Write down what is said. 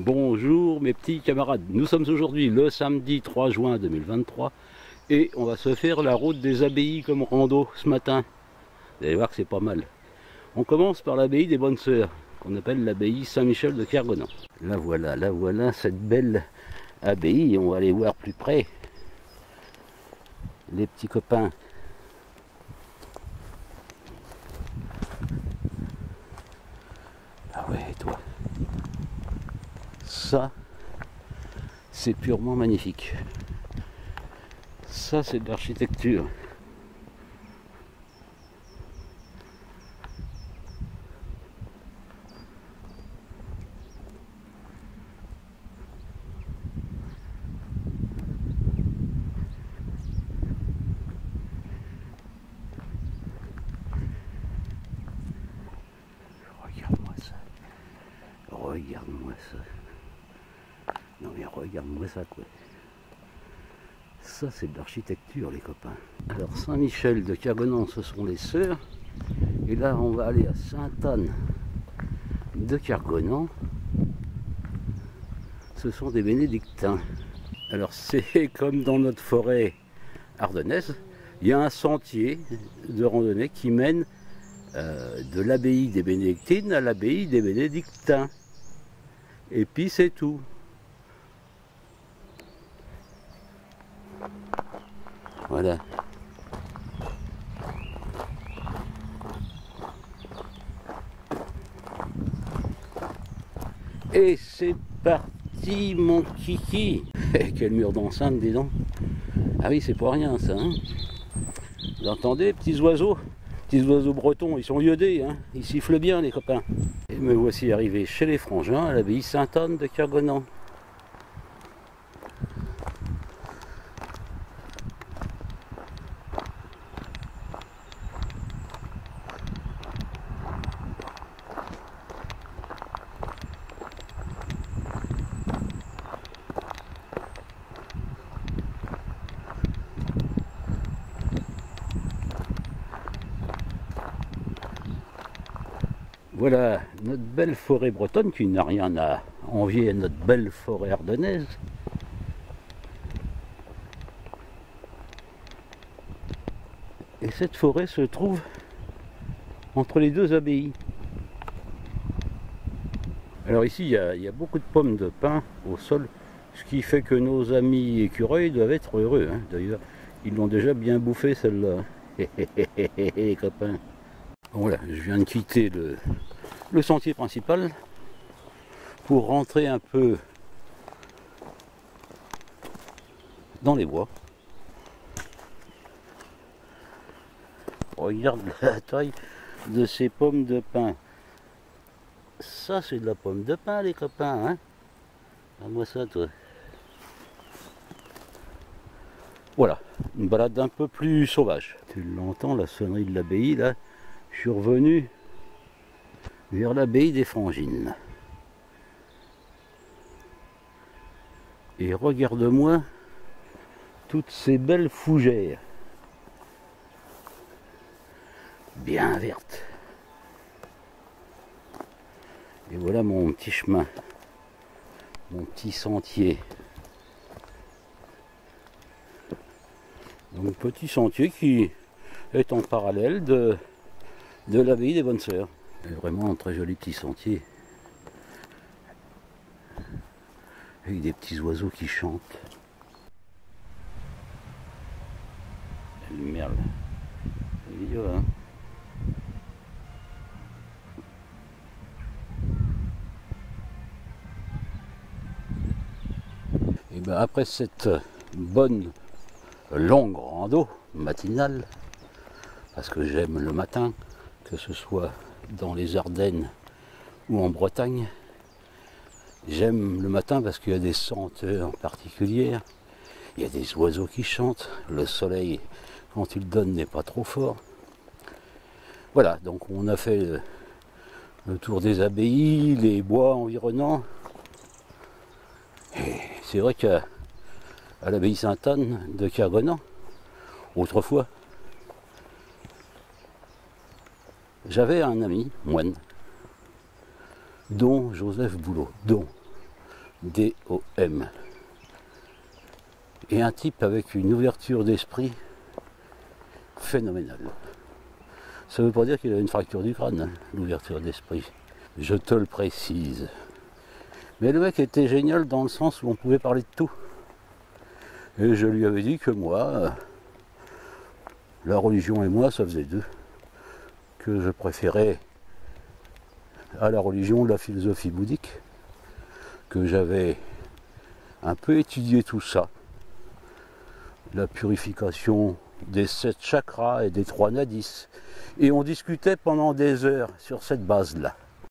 Bonjour mes petits camarades, nous sommes aujourd'hui le samedi 3 juin 2023 et on va se faire la route des abbayes comme rando ce matin. Vous allez voir que c'est pas mal. On commence par l'abbaye des Bonnes Sœurs, qu'on appelle l'abbaye Saint-Michel de Kergonan. La voilà, la voilà, cette belle abbaye, on va aller voir plus près. Les petits copains. Ah ouais, toi? Ça, c'est purement magnifique. Ça, c'est de l'architecture. Regarde-moi ça. Regarde-moi ça. Non mais regarde-moi ça quoi. Ça c'est de l'architecture les copains. Alors Saint-Michel de Kergonan ce sont les sœurs. Et là on va aller à Sainte-Anne de Kergonan. Ce sont des bénédictins. Alors c'est comme dans notre forêt ardennaise, il y a un sentier de randonnée qui mène euh, de l'abbaye des bénédictines à l'abbaye des bénédictins. Et puis c'est tout. Voilà. Et c'est parti mon kiki Quel mur d'enceinte, dis donc Ah oui, c'est pas rien ça. hein. Vous entendez, petits oiseaux? Petits oiseaux bretons, ils sont iodés, hein. ils sifflent bien les copains. Et me voici arrivé chez les frangins à l'abbaye Sainte-Anne de Kergonan. Voilà notre belle forêt bretonne qui n'a rien à envier à notre belle forêt ardennaise. Et cette forêt se trouve entre les deux abbayes. Alors ici, il y, a, beaucoup de pommes de pin au sol, ce qui fait que nos amis écureuils doivent être heureux. hein. D'ailleurs, ils l'ont déjà bien bouffé celle-là. copains. Voilà, je viens de quitter le, le sentier principal pour rentrer un peu dans les bois. Regarde la taille de ces pommes de pin. Ça, c'est de la pomme de pin, les copains. Hein Regarde-moi ça, toi. Voilà, une balade un peu plus sauvage. Tu l'entends, la sonnerie de l'abbaye, là. Je suis revenu vers l'abbaye des Frangines. Et regarde-moi toutes ces belles fougères. Bien vertes. Et voilà mon petit chemin, mon petit sentier. Donc petit sentier qui est en parallèle de, de l'abbaye des Bonnes Sœurs. Vraiment un très joli petit sentier. Avec des petits oiseaux qui chantent. Le merle. C'est Et ben après cette bonne longue rando matinale, parce que j'aime le matin, que ce soit dans les Ardennes ou en Bretagne. J'aime le matin parce qu'il y a des senteurs particulières, il y a des oiseaux qui chantent, le soleil quand il donne n'est pas trop fort. Voilà, donc on a fait le, tour des abbayes, les bois environnants. Et c'est vrai qu'à l'abbaye Sainte-Anne de Kergonan, autrefois, j'avais un ami, moine, dont Joseph Boulot, dont. D-O-M. Et un type avec une ouverture d'esprit phénoménale. Ça ne veut pas dire qu'il a une fracture du crâne, hein, l'ouverture d'esprit. Je te le précise. Mais le mec était génial dans le sens où on pouvait parler de tout. Et je lui avais dit que moi, la religion et moi, ça faisait deux. Que je préférais à la religion la philosophie bouddhique. Que j'avais un peu étudié tout ça. La purification des sept chakras et des trois nadis. Et on discutait pendant des heures sur cette base-là.